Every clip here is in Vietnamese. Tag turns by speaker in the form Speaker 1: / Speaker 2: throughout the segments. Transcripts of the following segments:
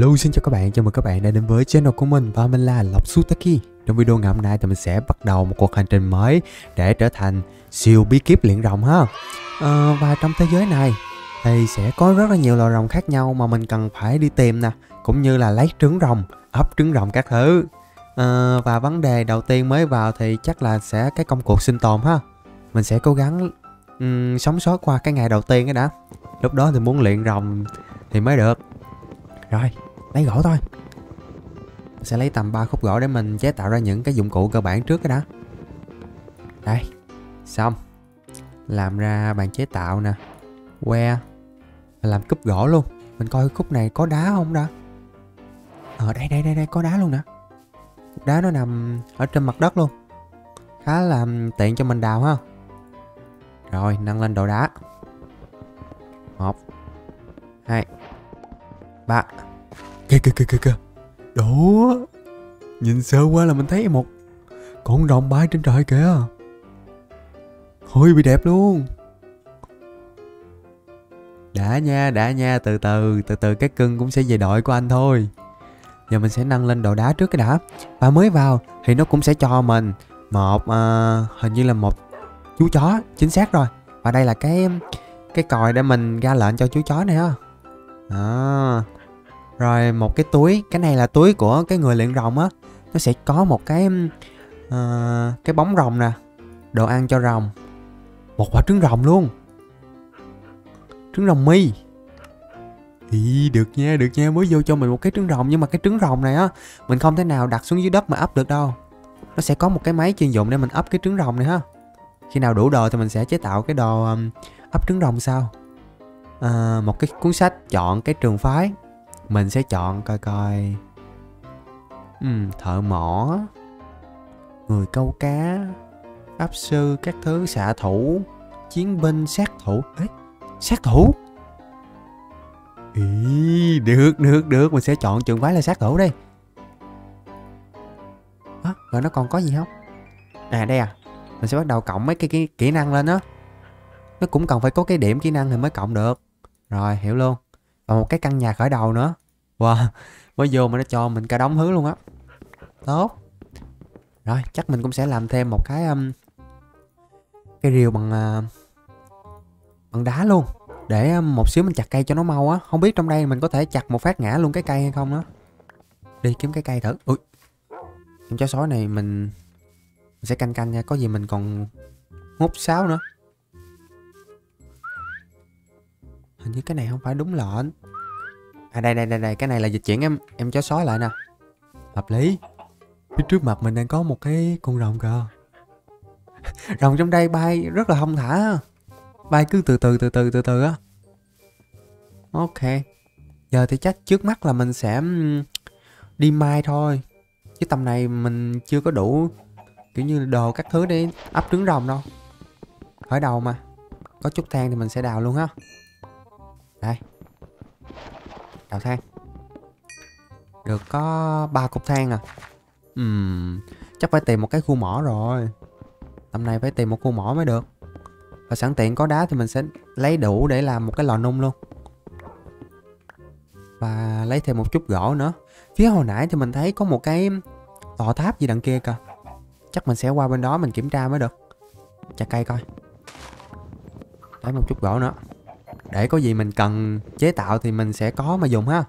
Speaker 1: Hello xin chào các bạn, chào mừng các bạn đã đến với channel của mình và mình là Lộc Sutaki Trong video ngày hôm nay thì mình sẽ bắt đầu một cuộc hành trình mới để trở thành siêu bí kíp luyện rồng ha. À, Và trong thế giới này thì sẽ có rất là nhiều loài rồng khác nhau mà mình cần phải đi tìm nè Cũng như là lấy trứng rồng, ấp trứng rồng các thứ. À, Và vấn đề đầu tiên mới vào thì chắc là sẽ cái công cuộc sinh tồn ha. Mình sẽ cố gắng um, sống sót qua cái ngày đầu tiên cái đã. Lúc đó thì muốn luyện rồng thì mới được. Rồi, lấy gỗ thôi. Sẽ lấy tầm 3 khúc gỗ để mình chế tạo ra những cái dụng cụ cơ bản trước cái đã. Đây, xong. Làm ra bàn chế tạo nè. Que. Làm cúp gỗ luôn. Mình coi khúc này có đá không đã ở ờ, đây đây đây đây có đá luôn nè. Cục đá nó nằm ở trên mặt đất luôn. Khá là tiện cho mình đào ha. Rồi nâng lên đồ đá. Một hai ba kìa kìa kìa kìa kìa. Đó nhìn sơ qua là mình thấy một con rồng bay trên trời kìa. Hơi bị đẹp luôn. Đã nha đã nha từ từ từ từ cái cưng cũng sẽ về đội của anh thôi. Giờ mình sẽ nâng lên đồ đá trước cái đã. Và mới vào thì nó cũng sẽ cho mình một uh, hình như là một chú chó chính xác rồi. Và đây là cái cái còi để mình ra lệnh cho chú chó này ha. À, rồi một cái túi cái này là túi của cái người luyện rồng á. Nó sẽ có một cái uh, cái bóng rồng nè đồ ăn cho rồng. Một quả trứng rồng luôn. Trứng rồng mi. Ý, được nha, được nha, mới vô cho mình một cái trứng rồng. Nhưng mà cái trứng rồng này á Mình không thể nào đặt xuống dưới đất mà ấp được đâu. Nó sẽ có một cái máy chuyên dụng để mình ấp cái trứng rồng này ha. Khi nào đủ đồ thì mình sẽ chế tạo cái đồ um, ấp trứng rồng sau. À, Một cái cuốn sách chọn cái trường phái mình sẽ chọn coi coi. Ừ, thợ mỏ. Người câu cá. Pháp sư các thứ xạ thủ. Chiến binh sát thủ. Ê, sát thủ? Ý được được được. Mình sẽ chọn trường phái là sát thủ đi à, rồi nó còn có gì không? À đây à. Mình sẽ bắt đầu cộng mấy cái, cái kỹ năng lên đó nó cũng cần phải có cái điểm kỹ năng thì mới cộng được. Rồi hiểu luôn. Và một cái căn nhà khởi đầu nữa wow mới vô mà nó cho mình cả đống thứ luôn á. Tốt. Rồi chắc mình cũng sẽ làm thêm một cái um, cái rìu bằng uh, bằng đá luôn. Để um, một xíu mình chặt cây cho nó mau á. Không biết trong đây mình có thể chặt một phát ngã luôn cái cây hay không á. đi kiếm cái cây thử. Ui. Con chó sói này mình, mình sẽ canh canh nha. Có gì mình còn hút sáo nữa. Hình như cái này không phải đúng lệnh. À đây đây đây đây, cái này là dịch chuyển em em chó sói lại nè. Hợp lý. Phía trước mặt mình đang có một cái con rồng kìa. rồng trong đây bay rất là thông thả. Bay cứ từ từ từ từ từ từ á. Ok. Giờ thì chắc trước mắt là mình sẽ đi mai thôi. Chứ tầm này mình chưa có đủ kiểu như đồ các thứ để ấp trứng rồng đâu. Khởi đầu mà. Có chút than thì mình sẽ đào luôn ha. Đây đào than được có ba cục than à. Ừm, chắc phải tìm một cái khu mỏ rồi. Tầm này phải tìm một khu mỏ mới được. Và sẵn tiện có đá thì mình sẽ lấy đủ để làm một cái lò nung luôn. Và lấy thêm một chút gỗ nữa. Phía hồi nãy thì mình thấy có một cái tòa tháp gì đằng kia kìa. Chắc mình sẽ qua bên đó mình kiểm tra mới được. Chặt cây coi. Lấy một chút gỗ nữa để có gì mình cần chế tạo thì mình sẽ có mà dùng ha.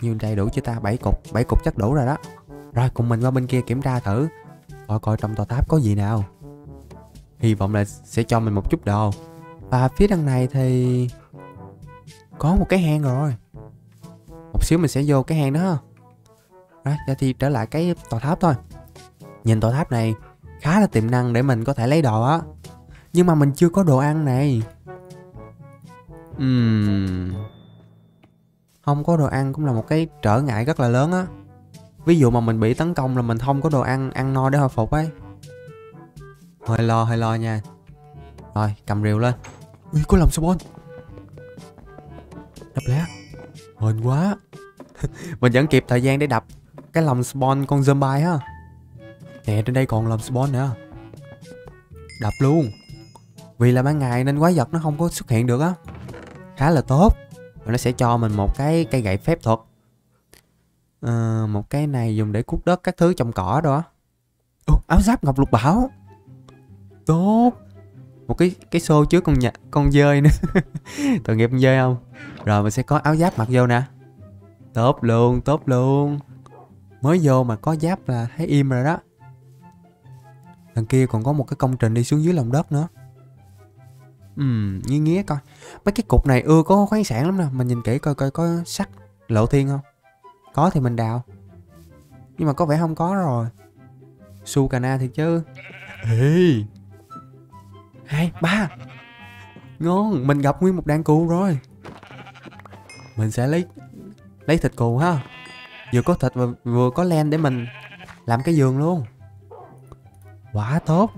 Speaker 1: Như đây đủ cho ta? 7 cục 7 cục chắc đủ rồi đó. Rồi, cùng mình qua bên kia kiểm tra thử. Coi coi trong tòa tháp có gì nào. Hy vọng là sẽ cho mình một chút đồ. Và phía đằng này thì Có một cái hang rồi. Một xíu mình sẽ vô cái hang đó ha. Rồi giờ thì trở lại cái tòa tháp thôi. Nhìn tòa tháp này khá là tiềm năng để mình có thể lấy đồ á nhưng mà mình chưa có đồ ăn này. Uhm. Không có đồ ăn cũng là một cái trở ngại rất là lớn á. Ví dụ mà mình bị tấn công là mình không có đồ ăn Ăn no để hồi phục ấy. Hơi lo hơi lo nha. Rồi cầm rìu lên. Ui có lòng spawn. Đập lé Hên quá. Mình vẫn kịp thời gian để đập Cái lòng spawn con zombie ha Nè trên đây còn lòng spawn nữa. Đập luôn vì là ban ngày nên quái vật nó không có xuất hiện được á. Khá là tốt. Và nó sẽ cho mình một cái cây gậy phép thuật. À, một cái này dùng để cuốc đất các thứ trong cỏ đó. Ồ, áo giáp ngọc lục bảo. Tốt. Một cái cái xô trước con nhà con dơi nữa. Tội nghiệp con dơi không? Rồi mình sẽ có áo giáp mặc vô nè. Tốt luôn tốt luôn. Mới vô mà có giáp là thấy im rồi đó. Đằng kia còn có một cái công trình đi xuống dưới lòng đất nữa. Ừm, nghe nghe coi. Mấy cái cục này ưa có khoáng sản lắm nè Mình nhìn kỹ coi coi có sắt lộ thiên không? Có thì mình đào. Nhưng mà có vẻ không có rồi. Su cà na thì chứ. Ê. Hai, ba. Ngon, mình gặp nguyên một đàn cừu rồi. Mình sẽ lấy Lấy thịt cừu ha. Vừa có thịt và vừa có len để mình Làm cái giường luôn. Quá tốt.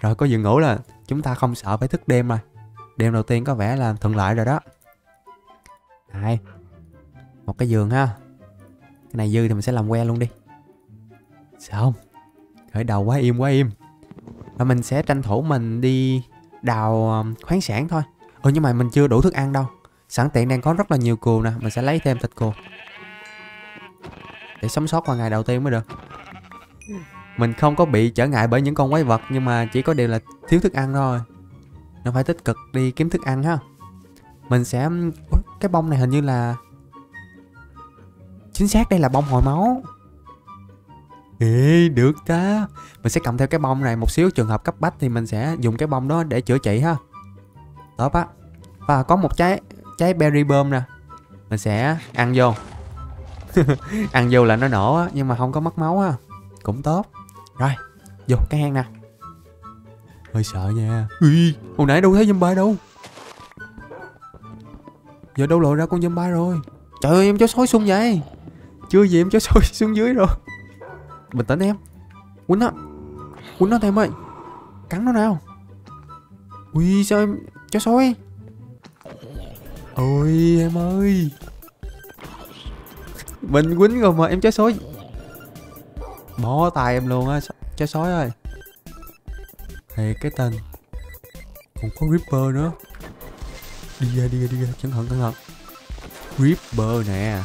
Speaker 1: Rồi có giường ngủ là Chúng ta không sợ phải thức đêm rồi Đêm đầu tiên có vẻ là thuận lợi rồi đó. Đây Một cái giường ha. Cái này dư thì mình sẽ làm que luôn đi. Sao không? Khởi đầu quá im quá im. Và mình sẽ tranh thủ mình đi đào ờ, khoáng sản thôi. Ừ nhưng mà mình chưa đủ thức ăn đâu. Sẵn tiện đang có rất là nhiều cừu nè, Mình sẽ lấy thêm thịt cừu. Để sống sót qua ngày đầu tiên mới được. Mình không có bị trở ngại bởi những con quái vật, Nhưng mà chỉ có điều là thiếu thức ăn thôi. Nó phải tích cực đi kiếm thức ăn ha. Mình sẽ Ủa, Cái bông này hình như là Chính xác đây là bông hồi máu. Ê, được ta. Mình sẽ cầm theo cái bông này Một xíu trường hợp cấp bách thì mình sẽ dùng cái bông đó để chữa trị ha. Tốt á. Và có một trái trái berry bơm nè. Mình sẽ ăn vô. Ăn vô là nó nổ á Nhưng mà không có mất máu á. Cũng tốt. Rồi, vô cái hang nè. Hơi sợ nha. Ui, hồi nãy đâu thấy zombie đâu. Giờ đâu lộ ra con zombie rồi? Trời ơi em chó sói xuống vậy. Chưa gì em chó sói xuống dưới rồi. Bình tĩnh em. Quýnh nó. Quýnh nó thêm ơi. Cắn nó nào. Ui sao em Chó sói. Ôi em ơi. Mình quýnh rồi mà em chó sói. Bỏ tay em luôn á Chó sói ơi hay cái tên. Còn có Ripper nữa. Đi ra đi ra đi ra. Cẩn thận cẩn thận. Ripper nè.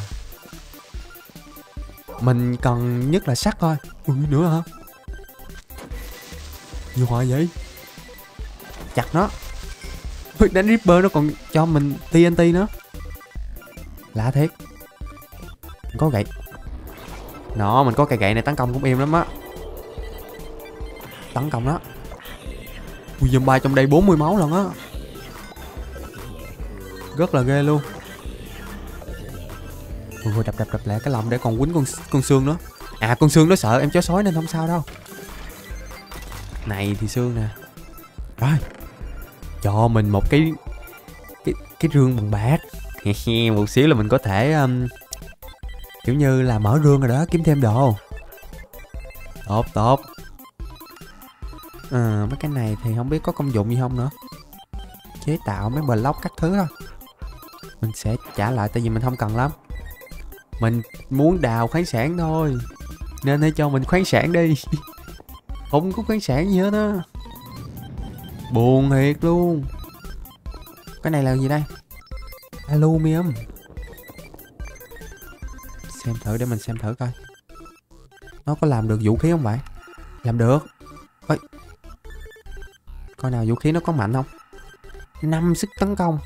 Speaker 1: Mình cần nhất là sắt thôi. Ui nữa hả? Nhiều họa vậy? Chặt nó. Đánh Ripper nó còn cho mình TNT nữa. Lạ thiệt. Có gậy. Nó, mình có cây gậy này tấn công cũng im lắm á. Tấn công đó Ui zombie trong đây 40 máu lần á. Rất là ghê luôn. Ui, đập đập đập lại cái lòng để còn quýnh con con xương nữa. À con xương nó sợ em chó sói nên không sao đâu. Này thì xương nè. Rồi Cho mình một cái Cái, cái rương bằng bạc. Một xíu là mình có thể um, Kiểu như là mở rương rồi đó Kiếm thêm đồ. Tốt tốt à, Mấy cái này thì không biết có công dụng gì không nữa. Chế tạo mấy block các thứ thôi. Mình sẽ trả lại tại vì mình không cần lắm. Mình muốn đào khoáng sản thôi Nên hãy cho mình khoáng sản đi. Không có khoáng sản gì hết á. Buồn thiệt luôn. Cái này là gì đây? Aluminum. Xem thử để mình xem thử coi. Nó có làm được vũ khí không vậy? Làm được. Ôi. Coi nào vũ khí nó có mạnh không? Năm sức tấn công.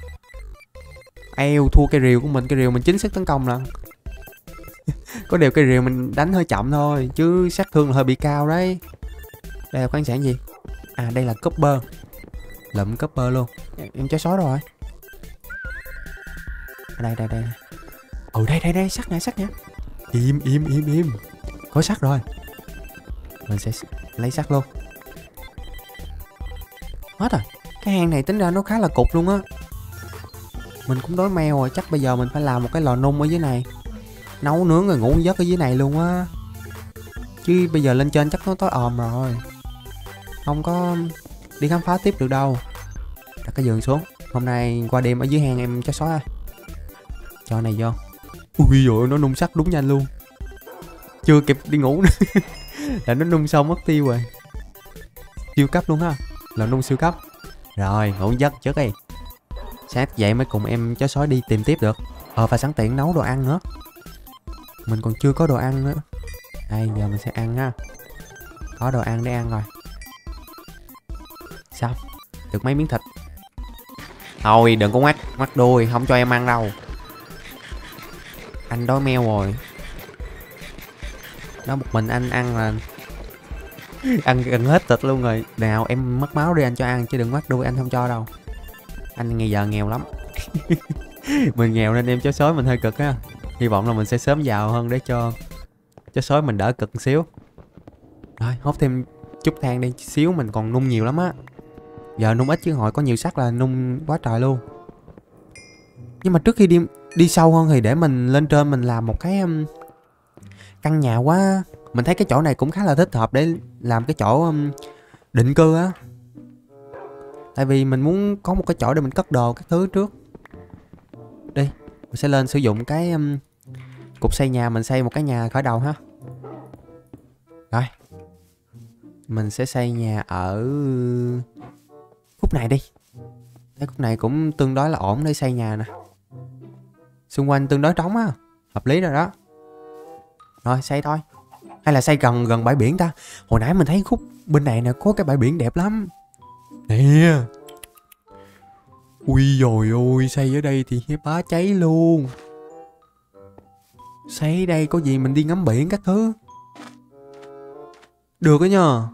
Speaker 1: Eo thua cái rìu của mình Cái rìu mình chính sức tấn công lần có điều cái rìu mình đánh hơi chậm thôi chứ sát thương là hơi bị cao đấy. Đây là khoáng sản gì? À đây là copper. Lụm copper luôn. Em chó sói rồi. À, đây đây đây. Ừ đây đây đây sắt nè sắt nè im im im im. Có sắt rồi. Mình sẽ lấy sắt luôn hết rồi cái hang này tính ra nó khá là cục luôn á. Mình cũng đói meo rồi, chắc bây giờ mình phải làm một cái lò nung ở dưới này. Nấu nướng rồi ngủ giấc ở dưới này luôn á. Chứ bây giờ lên trên chắc nó tối òm rồi. Không có đi khám phá tiếp được đâu. Đặt cái giường xuống. Hôm nay qua đêm ở dưới hang em cho xóa. Cho này vô. Ui dồi, nó nung sắt đúng nhanh luôn. Chưa kịp đi ngủ nữa. Là nó nung xong mất tiêu rồi. Siêu cấp luôn ha là nung siêu cấp. Rồi, ngủ giấc trước đi. Sáng dậy mới cùng em chó sói đi tìm tiếp được. Ờ và sẵn tiện nấu đồ ăn nữa. Mình còn chưa có đồ ăn nữa. Đây giờ mình sẽ ăn á Có đồ ăn để ăn rồi. Xong Được mấy miếng thịt? Thôi, đừng có ngoắt Ngoắt đuôi, không cho em ăn đâu. Anh đói meo rồi. Nó một mình anh ăn là Ăn gần hết thịt luôn rồi. Nào, em mất máu đi, anh cho ăn, Chứ đừng mắc đuôi, anh không cho đâu. Anh ngày giờ nghèo lắm. Mình nghèo nên em chó sói mình hơi cực á. Hy vọng là mình sẽ sớm giàu hơn để cho chó sói mình đỡ cực một xíu. Rồi, hốt thêm chút than đi, xíu mình còn nung nhiều lắm á. Giờ nung ít chứ hồi có nhiều sắt là nung quá trời luôn. Nhưng mà trước khi đi đi sâu hơn thì để mình lên trên mình làm một cái căn nhà quá mình thấy cái chỗ này cũng khá là thích hợp để làm cái chỗ um, định cư á. Tại vì mình muốn có một cái chỗ để mình cất đồ các thứ trước. Đi mình sẽ lên sử dụng cái um, cục xây nhà mình xây một cái nhà khởi đầu ha. Rồi mình sẽ xây nhà ở khúc này đi. Cái khúc này cũng tương đối là ổn để xây nhà nè. Xung quanh tương đối trống á hợp lý rồi đó. Rồi xây thôi hay là xây gần gần bãi biển ta? Hồi nãy mình thấy khúc bên này nè có cái bãi biển đẹp lắm. Nè. Ui rồi ôi, xây ở đây thì hết bá cháy luôn. Xây ở đây có gì mình đi ngắm biển các thứ. Được đó nhờ.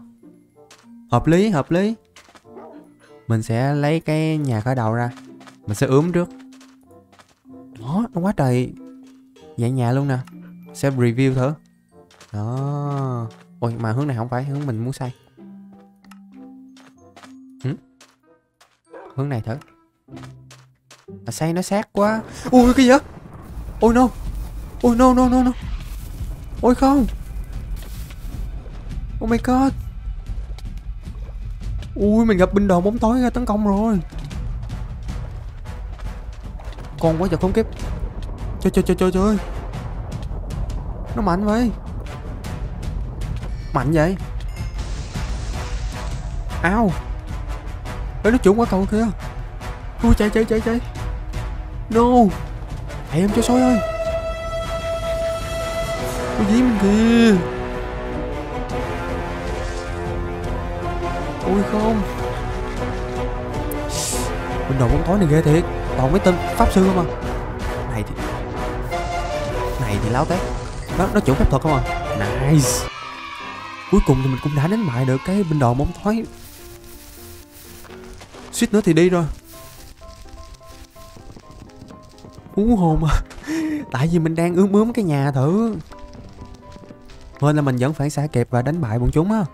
Speaker 1: Hợp lý, hợp lý. Mình sẽ lấy cái nhà khởi đầu ra. Mình sẽ ướm trước. Đó, nó quá trời. Dạng nhà luôn nè. Sẽ review thử. Đó. Ôi, mà hướng này không phải hướng mình muốn xây ừ? Hướng này thử. Mà xây nó sát quá. Ui, cái gì vậy? Ôi, no. Ôi, no no no no. Ôi, không. Oh my god. Ui, mình gặp binh đoàn bóng tối ra tấn công rồi. Con quá giờ không kịp. Chơi chơi chơi chơi chơi. Nó mạnh vậy. Mạnh vậy? Ao. Ê nó trúng quá cầu kia Ui chạy chạy chạy chạy. No. Hãy em cho sói ơi. Ôi dí mình kìa. Ui không. Mình đầu bóng tối này ghê thiệt. Toàn mấy tên pháp sư không à Này thì Này thì láo tét. Nó, nó chủ phép thuật không à? Nice. Cuối cùng thì mình cũng đã đánh bại được cái binh đoàn bóng tối Suýt nữa thì đi rồi. Hú hồn à tại vì mình đang ướm ướm cái nhà thử. Hên là mình vẫn phải xả kịp và đánh bại bọn chúng á.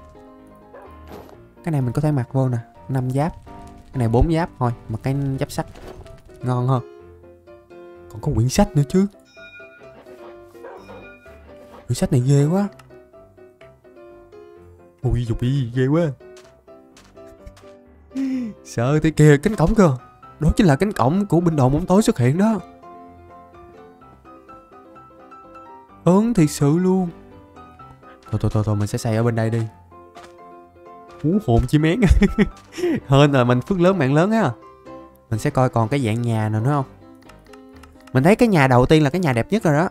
Speaker 1: Cái này mình có thể mặc vô nè, năm giáp. Cái này bốn giáp thôi mặc cái giáp sắt ngon hơn. Còn có quyển sách nữa chứ. Quyển sách này ghê quá ui dục đi ghê quá. Sợ thì kìa, cánh cổng cơ đó chính là cánh cổng của binh đoàn bóng tối xuất hiện đó. Ớn thiệt sự luôn. Thôi thôi thôi thôi, mình sẽ xây ở bên đây đi. Hú hồn chim én hơn là mình phước lớn mạng lớn á. Mình sẽ coi còn cái dạng nhà nào nữa không? Mình thấy cái nhà đầu tiên là cái nhà đẹp nhất rồi đó.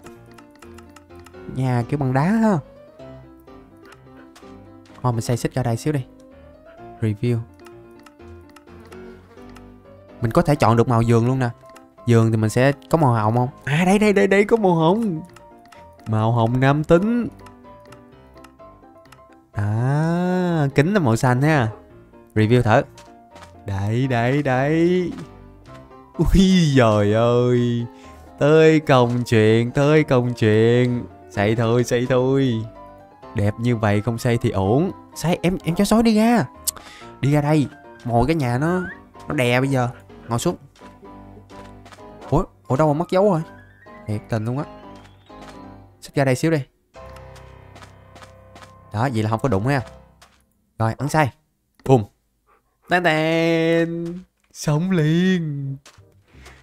Speaker 1: Nhà kiểu bằng đá ha thôi, mình xây xích ra đây xíu đi. Review. Mình có thể chọn được màu giường luôn nè. Giường thì mình sẽ có màu hồng không? À đây đây đây đây, có màu hồng. Màu hồng nam tính. À Kính là màu xanh ha. Review thử. Đấy đấy đấy Ui giời ơi. Tới công chuyện, Tới công chuyện. Xây thôi xây thôi. Đẹp như vậy không xây thì ổn. Xây em em cho sói đi ra. Đi ra đây. Ngồi cái nhà nó Nó đè bây giờ. Ngồi xuống. Ủa Ủa đâu mà mất dấu rồi? Thiệt tình luôn á. Xích ra đây xíu đi. Đó, vậy là không có đụng ha. Rồi, ấn sai Bùm. Tan tan. Xong liền.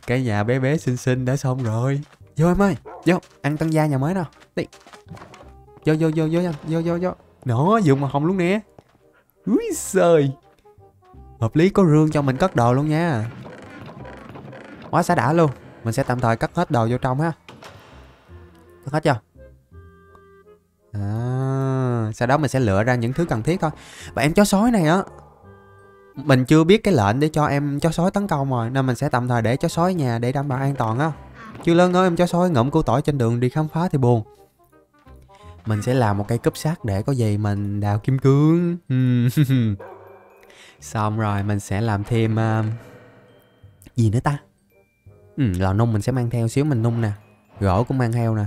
Speaker 1: Cái nhà bé bé xinh xinh đã xong rồi. Vô em ơi, Vô. Ăn tân gia nhà mới nào. Đi. Vô vô vô vô vô vô vô. Nó dùng mà hồng luôn nè. Úi giời. Hợp lý có rương cho mình cất đồ luôn nha. Quá xá đã luôn. Mình sẽ tạm thời cất hết đồ vô trong ha. Cất hết chưa? À, sau đó mình sẽ lựa ra những thứ cần thiết thôi. Và em chó sói này á mình chưa biết cái lệnh để cho em chó sói tấn công rồi nên mình sẽ tạm thời để chó sói nhà để đảm bảo an toàn á. Chưa lớn ơi em chó sói ngậm củ tỏi trên đường đi khám phá thì buồn mình sẽ làm một cây cúp sắt để có gì mình đào kim cương. Ừ. Xong rồi mình sẽ làm thêm uh, gì nữa ta? Ừ, lò nung mình sẽ mang theo xíu mình nung nè. Gỗ cũng mang theo nè.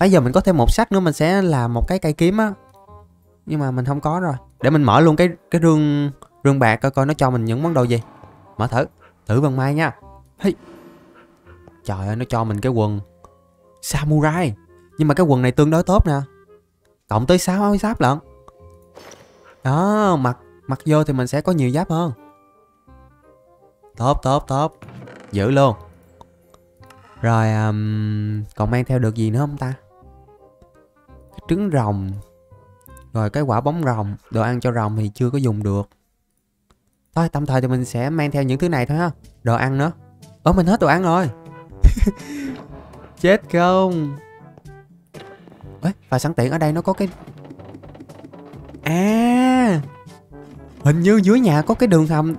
Speaker 1: Bây giờ mình có thêm một sắt nữa mình sẽ làm một cái cây kiếm á. Nhưng mà mình không có rồi. Để mình mở luôn cái cái rương rương bạc coi coi nó cho mình những món đồ gì. Mở thử. Thử bằng mai nha. Hey. trời ơi nó cho mình cái quần samurai nhưng mà cái quần này tương đối tốt nè. Cộng tới 6 áo giáp lận. Đó mặc mặc vô thì mình sẽ có nhiều giáp hơn. Tốt tốt tốt. Giữ luôn. Rồi um, còn mang theo được gì nữa không ta? Cái trứng rồng. Rồi cái quả bóng rồng. Đồ ăn cho rồng thì chưa có dùng được. Thôi tạm thời thì mình sẽ mang theo những thứ này thôi ha. Đồ ăn nữa. Ủa mình hết đồ ăn rồi. Chết không? Ấy và sẵn tiện ở đây nó có cái à hình như dưới nhà có cái đường hầm.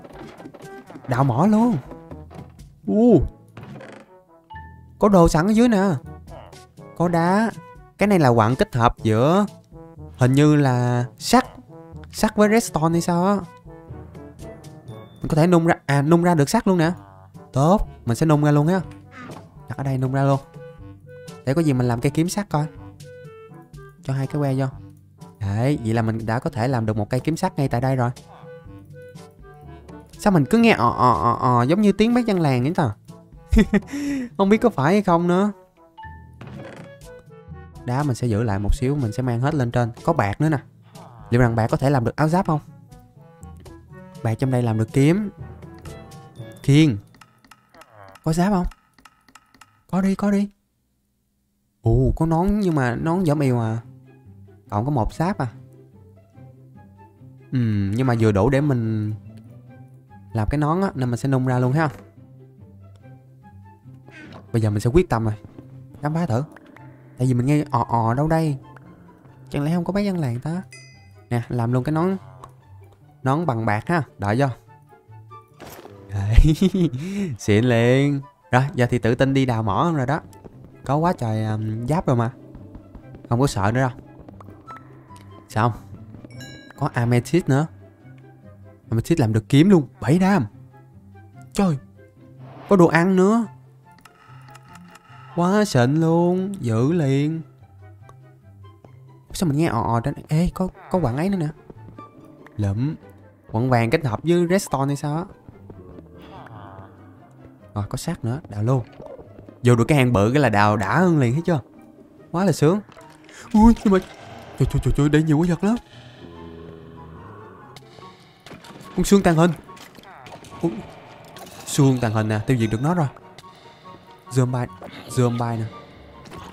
Speaker 1: Đào mỏ luôn. U, có đồ sẵn ở dưới nè. Có đá. Cái này là quặng kết hợp giữa, hình như là sắt sắt với redstone hay sao á. Mình có thể nung ra à nung ra được sắt luôn nè. Tốt, mình sẽ nung ra luôn á. Đặt ở đây nung ra luôn. Để có gì mình làm cây kiếm sắt coi cho hai cái que vô. Đấy, vậy là mình đã có thể làm được một cây kiếm sắt ngay tại đây rồi. Sao mình cứ nghe ò ò ò ò giống như tiếng mấy dân làng vậy ta không biết có phải hay không nữa. Đá mình sẽ giữ lại một xíu, mình sẽ mang hết lên trên. Có bạc nữa nè. Liệu rằng bạc có thể làm được áo giáp không? Bạc trong đây làm được kiếm. Khiên. Có giáp không? Có đi có đi. Ồ, có nón nhưng mà nón giảm mèo à còn có một sáp à ừ nhưng mà vừa đủ để mình làm cái nón á nên mình sẽ nung ra luôn ha. Bây giờ mình sẽ quyết tâm rồi. Khám phá thử. Tại vì mình nghe ò ò đâu đây? Chẳng lẽ không có bác dân làng ta? Nè làm luôn cái nón nón bằng bạc ha đợi vô. Xịn liền. Rồi giờ thì tự tin đi đào mỏ rồi đó. Có quá trời um, giáp rồi mà. Không có sợ nữa đâu xong có amethyst nữa. Amethyst làm được kiếm luôn. Bảy đam. Trời, có đồ ăn nữa. Quá xịn luôn. Giữ liền. Sao mình nghe ò ò trên ê, có có quặng ấy nữa nè. Lụm. Quặng vàng kết hợp với redstone hay sao á? Rồi, có sắt nữa. Đào luôn. Vô được cái hang bự cái là đào đã hơn liền, thấy chưa? Quá là sướng. Ui, nhưng mà trời trời trời trời đây nhiều quái vật lắm. Con xương tàn hình. Ủa, xương tàn hình nè tiêu diệt được nó rồi. Zombie zombie nè.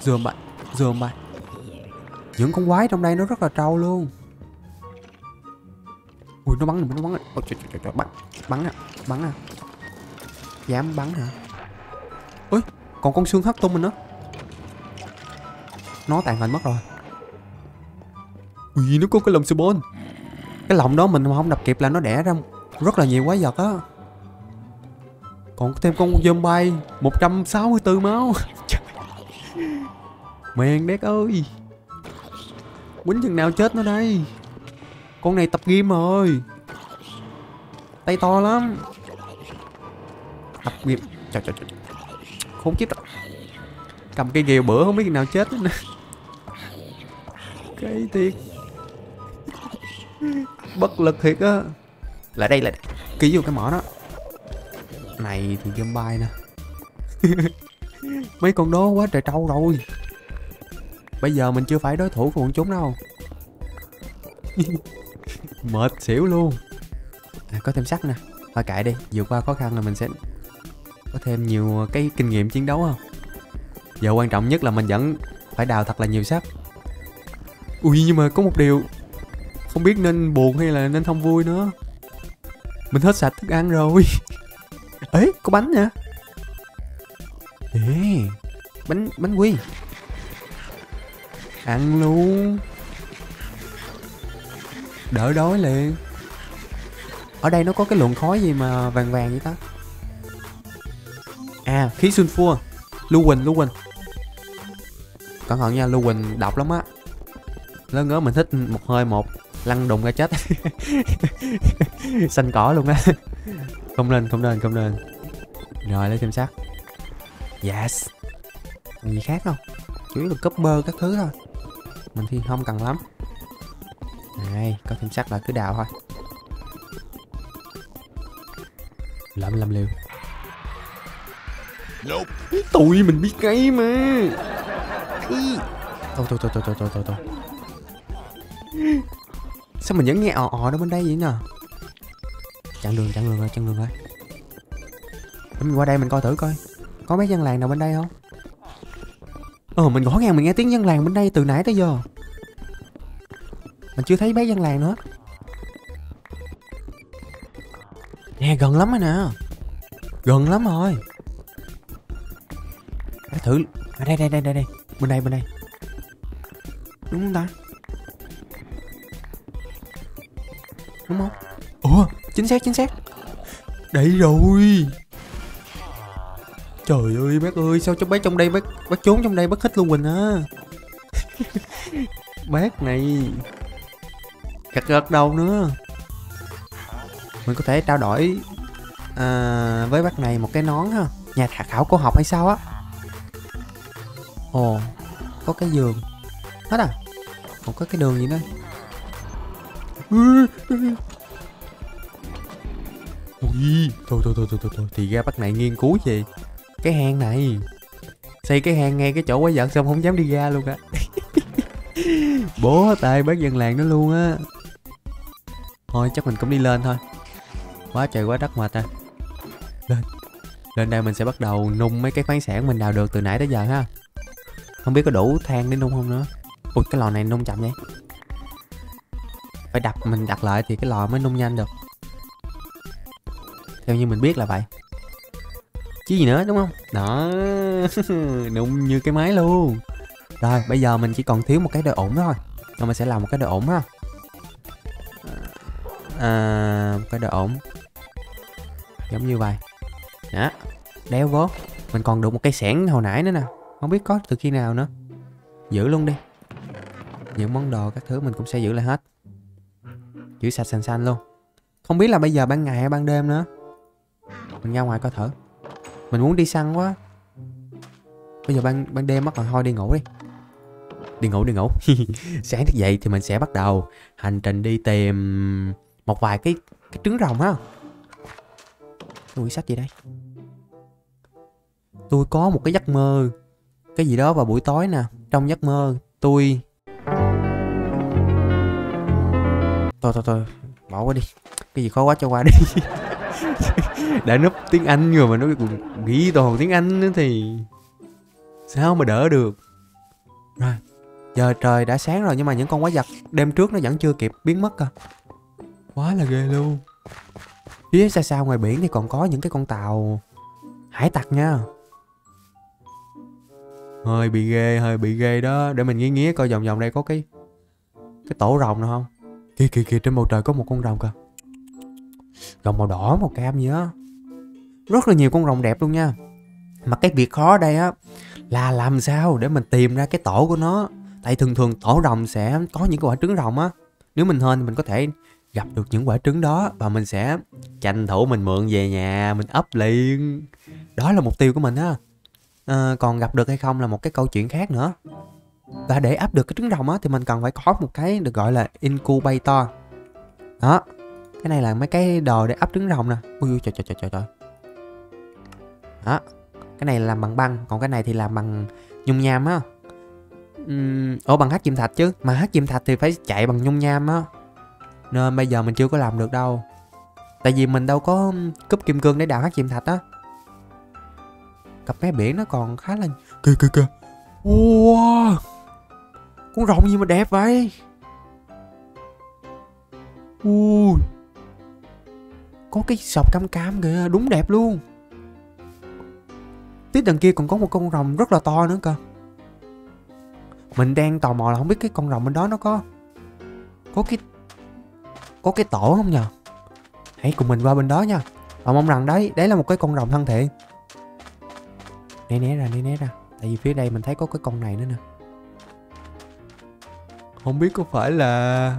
Speaker 1: Zombie zombie. Những con quái trong đây nó rất là trâu luôn. Ui nó bắn nó bắn ôi trời, trời, trời, bắn bắn nè bắn nè. Dám bắn hả? Ui còn con xương hất tung mình nữa. Nó tàn hình mất rồi ui nó có cái lồng spawn cái lồng đó mình mà không đập kịp là nó đẻ ra rất là nhiều quái vật á. Còn thêm con zombie 164 máu. Mèn đét ơi. Quýnh chừng nào chết nó đây? Con này tập game rồi. Tay to lắm. Tập game Trời trời trời Khốn kiếp rồi. Cầm cây ghiều bữa không biết nào chết nữa. Cái thiệt. Bất lực thiệt á. Lại đây lại Ký vô cái mỏ đó. Này thì zombie nè. Mấy con đó quá trời trâu rồi. Bây giờ mình chưa phải đối thủ của bọn chúng đâu. Mệt xỉu luôn. À, Có thêm sắt nè. Thôi kệ đi Vượt qua khó khăn là mình sẽ Có thêm nhiều cái kinh nghiệm chiến đấu không? Giờ quan trọng nhất là mình vẫn Phải đào thật là nhiều sắt. Ui nhưng mà có một điều. Không biết nên buồn hay là nên không vui nữa. Mình hết sạch thức ăn rồi. Ấy có bánh nè bánh bánh quy. Ăn luôn. Đỡ đói liền. Ở đây nó có cái luồng khói gì mà vàng vàng vậy ta? À khí sunfua à. lưu quỳnh lưu quỳnh cẩn thận nha lưu quỳnh độc lắm á. Lớn ngớ mình thích một hơi một lăn đùng ra chết. Xanh cỏ luôn á. Không nên không nên không nên. Rồi lấy thêm sắt yes. Còn gì khác không? Chủ yếu là bơ các thứ thôi. Mình thì không cần lắm. Này có thêm sắt là cứ đào thôi. Lẩm lẩm liều.
Speaker 2: Nope.
Speaker 1: tụi mình biết ngay mà. Thôi thôi thôi thôi thôi thôi thôi sao mình vẫn nghe ò ò đó bên đây vậy nhờ? Chặn đường chặn đường rồi chặn đường rồi. Để mình qua đây mình coi thử coi. Có mấy dân làng nào bên đây không? Ờ mình gõ ngang mình nghe tiếng dân làng bên đây từ nãy tới giờ. Mình chưa thấy mấy dân làng nữa. Nè gần lắm rồi nè à. gần lắm rồi. Để thử. À, đây đây đây đây đây. Bên đây bên đây. Đúng không ta? Đúng không? Ủa chính xác chính xác. Đây rồi. Trời ơi bác ơi sao cho bác trong đây bác bác trốn trong đây bác hết luôn mình á. Bác này. Gật gật đầu nữa. Mình có thể trao đổi à, với bác này một cái nón ha. Nhà thạc khảo cổ học hay sao á? Ồ có cái giường. Hết à? Còn có cái đường gì nữa? Ui thôi thôi thôi thôi thôi, thôi. thì ra bác này nghiên cứu gì? Cái hang này. Xây cái hang ngay cái chỗ quái vật xong không dám đi ra luôn á. Bố tay bác dân làng đó luôn á. Thôi chắc mình cũng đi lên thôi. Quá trời quá đất mệt à lên. Lên đây mình sẽ bắt đầu nung mấy cái khoáng sản mình đào được từ nãy tới giờ ha. Không biết có đủ than để nung không nữa. Ui cái lò này nung chậm vậy phải đập mình đặt lại thì cái lò mới nung nhanh được. Theo như mình biết là vậy. Chứ gì nữa đúng không? Đó nung như cái máy luôn. Rồi bây giờ mình chỉ còn thiếu một cái đồ ổn thôi. Rồi mình sẽ làm một cái đồ ổn ha. À, một cái đồ ổn. Giống như vậy. Dạ. Đó đeo vô mình còn được một cây sẻn hồi nãy nữa nè. Không biết có từ khi nào nữa. Giữ luôn đi. Những món đồ các thứ mình cũng sẽ giữ lại hết giữ sạch xanh xanh luôn. Không biết là bây giờ ban ngày hay ban đêm nữa. Mình ra ngoài coi thử. Mình muốn đi săn quá. Bây giờ ban ban đêm mất rồi thôi đi ngủ đi. Đi ngủ đi ngủ. Sáng thức dậy thì mình sẽ bắt đầu hành trình đi tìm một vài cái cái trứng rồng ha cái quyển sách gì đây? Tôi có một cái giấc mơ, cái gì đó vào buổi tối nè. Trong giấc mơ, tôi thôi thôi thôi, bỏ qua đi. Cái gì khó quá cho qua đi. Đã núp tiếng anh rồi mà nó còn nghĩ toàn tiếng anh nữa thì sao mà đỡ được? Rồi, giờ trời đã sáng rồi nhưng mà những con quái vật đêm trước nó vẫn chưa kịp biến mất cơ quá là ghê luôn. Phía xa xa ngoài biển thì còn có những cái con tàu hải tặc nha. Hơi bị ghê, hơi bị ghê đó. Để mình nghĩ nghĩa coi vòng vòng đây có cái cái tổ rồng nào không? Kìa kìa kìa trên bầu trời có một con rồng kìa. Rồng màu đỏ màu cam gì á. Rất là nhiều con rồng đẹp luôn nha. Mà cái việc khó ở đây á là làm sao để mình tìm ra cái tổ của nó? Tại thường thường tổ rồng sẽ có những quả trứng rồng á. Nếu mình hên thì mình có thể gặp được những quả trứng đó và mình sẽ tranh thủ mình mượn về nhà mình ấp liền. Đó là mục tiêu của mình á. À, còn gặp được hay không là một cái câu chuyện khác nữa và để ấp được cái trứng rồng á thì mình cần phải có một cái được gọi là incubator. Đó. Cái này là mấy cái đồ để ấp trứng rồng nè. Ui trời trời trời trời trời. Đó. Cái này là làm bằng băng còn cái này thì làm bằng nhung nham á. Uhm, ủa bằng hát chim thạch chứ. Mà hát chim thạch thì phải chạy bằng nhung nham á. Nên bây giờ mình chưa có làm được đâu. Tại vì mình đâu có cúp kim cương để đào hát chim thạch á. Cặp mé biển nó còn khá là kìa kìa kìa. Wow! Con rồng gì mà đẹp vậy? Ui. Có cái sọc cam cam kìa, đúng đẹp luôn. Tiếp đằng kia còn có một con rồng rất là to nữa cơ. Mình đang tò mò là không biết cái con rồng bên đó nó có Có cái Có cái tổ không nhờ? Hãy cùng mình qua bên đó nha. Và mong rằng đấy Đấy là một cái con rồng thân thiện. Né né ra, né né ra. Tại vì phía đây mình thấy có cái con này nữa nè. Không biết có phải là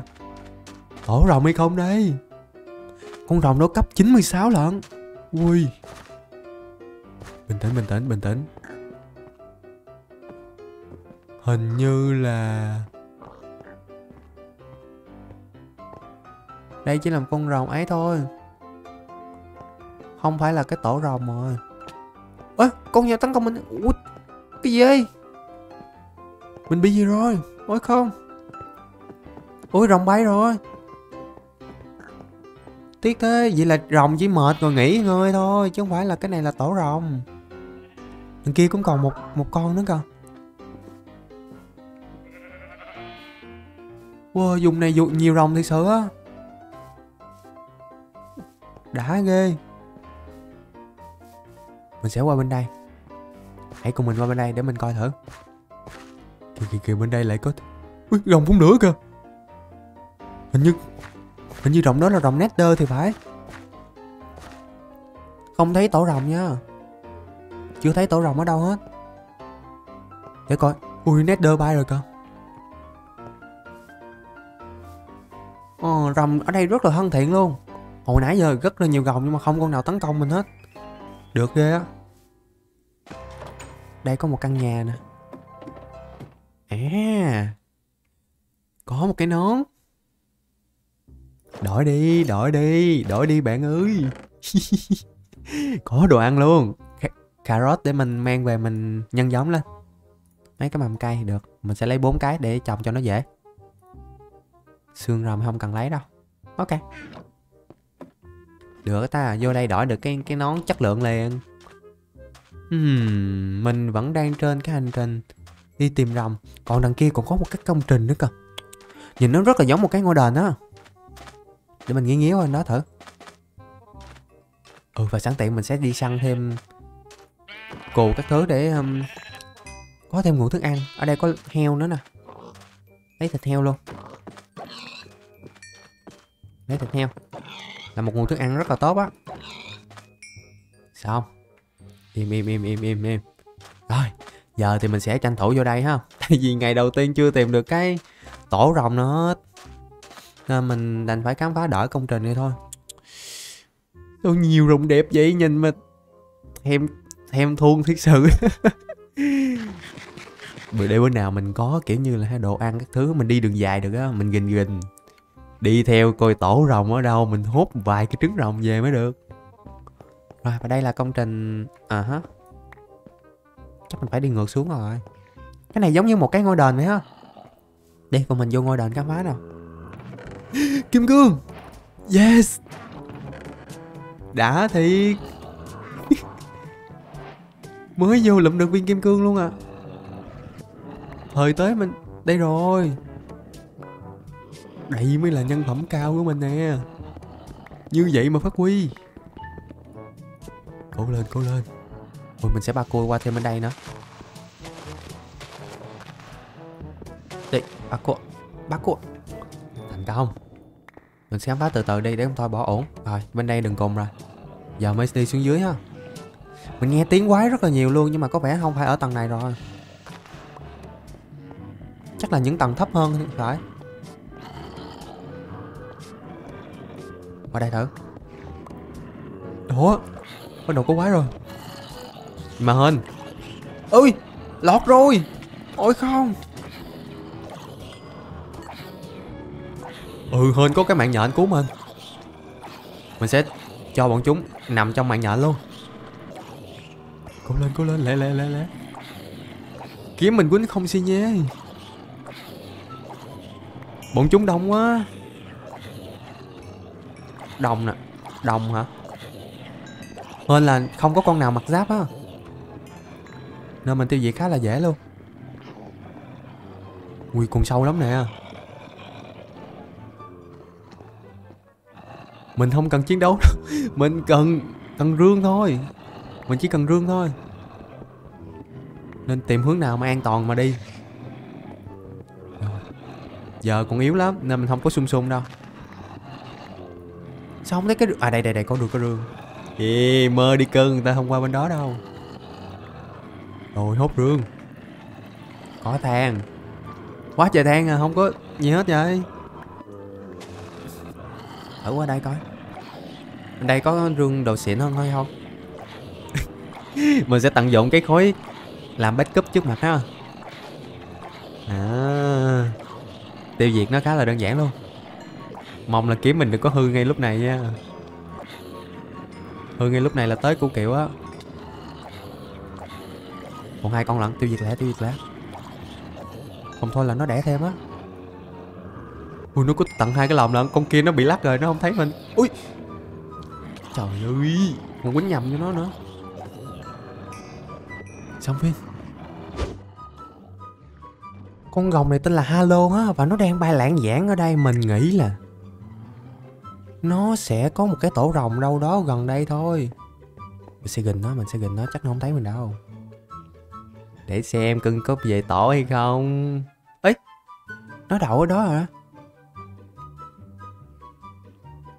Speaker 1: Tổ rồng hay không đây? Con rồng đó cấp 96 lận. Ui. Bình tĩnh bình tĩnh bình tĩnh. Hình như là Đây chỉ là một con rồng ấy thôi. Không phải là cái tổ rồng rồi Ơ, con nhà tấn công mình. Ui, Cái gì? Mình bị gì rồi? Ôi, không. Ôi rồng bay rồi. Tiếc thế Vậy là rồng chỉ mệt rồi nghỉ ngơi thôi Chứ không phải là cái này là tổ rồng. Đằng kia cũng còn một một con nữa cơ Wow, dùng này dùng nhiều rồng thiệt sự á. Đã ghê. Mình sẽ qua bên đây. Hãy cùng mình qua bên đây để mình coi thử. Kìa kìa kìa bên đây lại có Ui, rồng phun lửa kìa. Hình như Hình như rồng đó là rồng Nether thì phải. Không thấy tổ rồng nha. Chưa thấy tổ rồng ở đâu hết. Để coi. Ui Nether bay rồi cơ. Ờ, rồng ở đây rất là thân thiện luôn. Hồi nãy giờ rất là nhiều rồng nhưng mà không con nào tấn công mình hết. Được ghê á. Đây có một căn nhà nè. À Có một cái nón. Đổi đi, đổi đi, đổi đi bạn ơi. Có đồ ăn luôn. Cà rốt để mình mang về mình nhân giống lên. Mấy cái mầm cây được. Mình sẽ lấy bốn cái để trồng cho nó dễ. Xương rồng không cần lấy đâu. Ok. Được ta, vô đây đổi được cái cái nón chất lượng liền. Hmm, Mình vẫn đang trên cái hành trình Đi tìm rồng. Còn đằng kia còn có một cái công trình nữa cơ. Nhìn nó rất là giống một cái ngôi đền á. Để mình nghĩ nghiếu lên nó thử. Ừ và sẵn tiện mình sẽ đi săn thêm Cù các thứ để um, Có thêm nguồn thức ăn. Ở đây có heo nữa nè. Lấy thịt heo luôn. Lấy thịt heo. Là một nguồn thức ăn rất là tốt á. Xong. im im im im im im. Rồi giờ thì mình sẽ tranh thủ vô đây ha. Tại vì ngày đầu tiên chưa tìm được cái tổ rồng nữa nên mình đành phải khám phá đỡ công trình này thôi. Đâu nhiều rồng đẹp vậy? Nhìn mà thèm thèm thuông thiệt sự. Bữa để bữa nào mình có kiểu như là đồ ăn các thứ, mình đi đường dài được á, mình gình gình. Đi theo coi tổ rồng ở đâu, mình hút vài cái trứng rồng về mới được. Rồi, và đây là công trình à hả chắc mình phải đi ngược xuống rồi. Cái này giống như một cái ngôi đền vậy ha đi, còn mình vô ngôi đền khám phá nào kim cương. Yes. Đã thiệt mới vô lụm được viên kim cương luôn à. Thời tới mình, đây rồi. Đây mới là nhân phẩm cao của mình nè. Như vậy mà phát huy. Cố lên cố lên. Ôi, mình sẽ ba cua qua thêm bên đây nữa. Đây, ba cua Ba cua Thành công. Mình sẽ khám phá từ từ đi để không thôi bỏ ổn. Rồi, bên đây đừng cùng rồi. Giờ mới đi xuống dưới ha. Mình nghe tiếng quái rất là nhiều luôn, Nhưng mà có vẻ không phải ở tầng này rồi. Chắc là những tầng thấp hơn phải. Qua đây thử. Ủa? Bắt đầu có quái rồi. Mà hên Ôi Lọt rồi. Ôi không. Ừ hên có cái mạng nhện cứu mình. Mình sẽ cho bọn chúng nằm trong mạng nhện luôn. Cố lên cố lên, lẹ lẹ lẹ lẹ. Kiếm mình quýnh không xi nhé. Bọn chúng đông quá. Đồng nè Đồng hả? Hơn là không có con nào mặc giáp á. Nên mình tiêu diệt khá là dễ luôn. Ui con sâu lắm nè. Mình không cần chiến đấu đâu. Mình cần Cần rương thôi. Mình chỉ cần rương thôi. Nên tìm hướng nào mà an toàn mà đi. Giờ còn yếu lắm nên mình không có sung sung đâu. Sao không thấy cái à đây đây đây có được cái rương. Ê, mơ đi cưng người ta không qua bên đó đâu. Rồi hốt rương. Có than. Quá trời than à không có gì hết vậy. Thử qua đây coi đây có rương đồ xịn hơn thôi không? Mình sẽ tận dụng cái khối làm backup trước mặt ha. À tiêu diệt nó khá là đơn giản luôn. Mong là kiếm mình đừng có hư ngay lúc này nha. Hư ngay lúc này là tới của kiểu á. Còn hai con lận, tiêu diệt lẻ, tiêu diệt lẻ. Không thôi là nó đẻ thêm á. Ui, nó có tận hai cái lồng lận, con kia nó bị lắc rồi, nó không thấy mình. Ui! Trời ơi còn quýnh nhầm cho nó nữa. Xong phim con gồng này tên là Halo á, và nó đang bay lãng giảng ở đây, mình nghĩ là nó sẽ có một cái tổ rồng đâu đó gần đây thôi. Mình sẽ gần nó, mình sẽ gần nó, chắc nó không thấy mình đâu. Để xem cưng có về tổ hay không. Ấy nó đậu ở đó hả?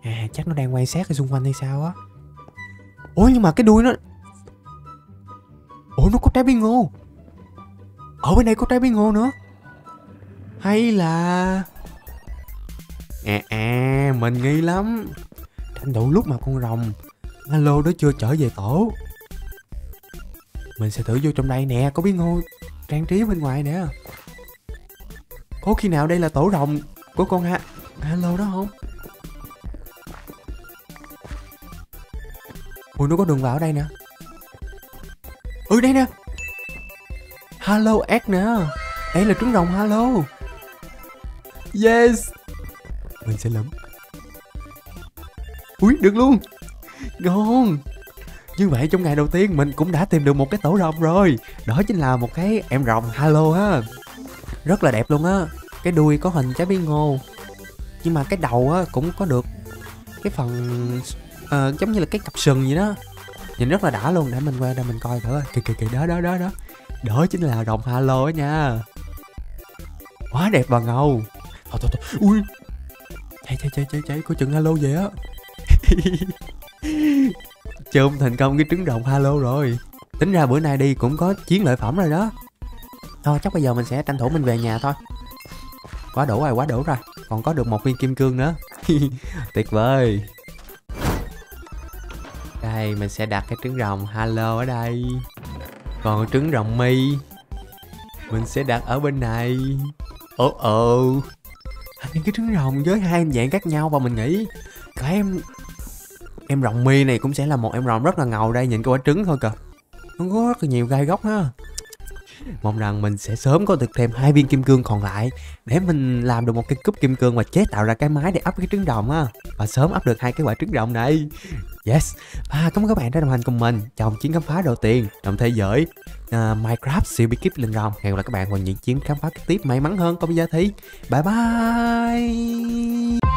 Speaker 1: À chắc nó đang quan sát ở xung quanh hay sao á? Ủa, nhưng mà cái đuôi nó ủa, nó có trái bí ngô ở bên đây có trái bí ngô nữa. Hay là à à mình nghi lắm. Tranh thủ lúc mà con rồng alo đó chưa trở về tổ. Mình sẽ thử vô trong đây nè, có bí ngô trang trí bên ngoài nè. Có khi nào đây là tổ rồng của con ha alo đó không? Ui nó có đường vào ở đây nè. Ừ đây nè. Hello egg nè. Đây là trứng rồng, hello. Yes. Mình sẽ lấm. Ui, được luôn. Ngon. Như vậy trong ngày đầu tiên, mình cũng đã tìm được một cái tổ rồng rồi. Đó chính là một cái em rồng, hello ha. Rất là đẹp luôn á. Cái đuôi có hình trái bí ngô nhưng mà cái đầu á, cũng có được cái phần uh, giống như là cái cặp sừng vậy đó. Nhìn rất là đã luôn để mình qua đây mình coi thử kì kì kì đó đó đó đó. Đó chính là rồng halo á nha. Quá đẹp và ngầu. Thôi thôi thôi. Ui. Chạy chạy chạy chạy chạy. Có chừng halo vậy á. Chôm thành công cái trứng rồng halo rồi. Tính ra bữa nay đi cũng có chiến lợi phẩm rồi đó. Thôi chắc bây giờ mình sẽ tranh thủ mình về nhà thôi. Quá đủ rồi quá đủ rồi. Còn có được một viên kim cương nữa. Tuyệt vời đây, mình sẽ đặt cái trứng rồng. Hello ở đây. Còn trứng rồng mi, mình sẽ đặt ở bên này. Ồ ồ những cái trứng rồng với hai dạng khác nhau và mình nghĩ. Cái em em rồng mi này cũng sẽ là một em rồng rất là ngầu đây, nhìn cái quả trứng thôi kìa. Nó có rất là nhiều gai góc ha. Mong rằng mình sẽ sớm có được thêm hai viên kim cương còn lại để mình làm được một cái cúp kim cương và chế tạo ra cái máy để ấp cái trứng rồng á và sớm ấp được hai cái quả trứng rồng này yes. Và cảm ơn các bạn đã đồng hành cùng mình trong chuyến khám phá đầu tiên trong thế giới uh, minecraft siêu bí kíp lên rồng hẹn gặp lại các bạn vào những chuyến khám phá tiếp may mắn hơn. Còn bây giờ thì bye bye.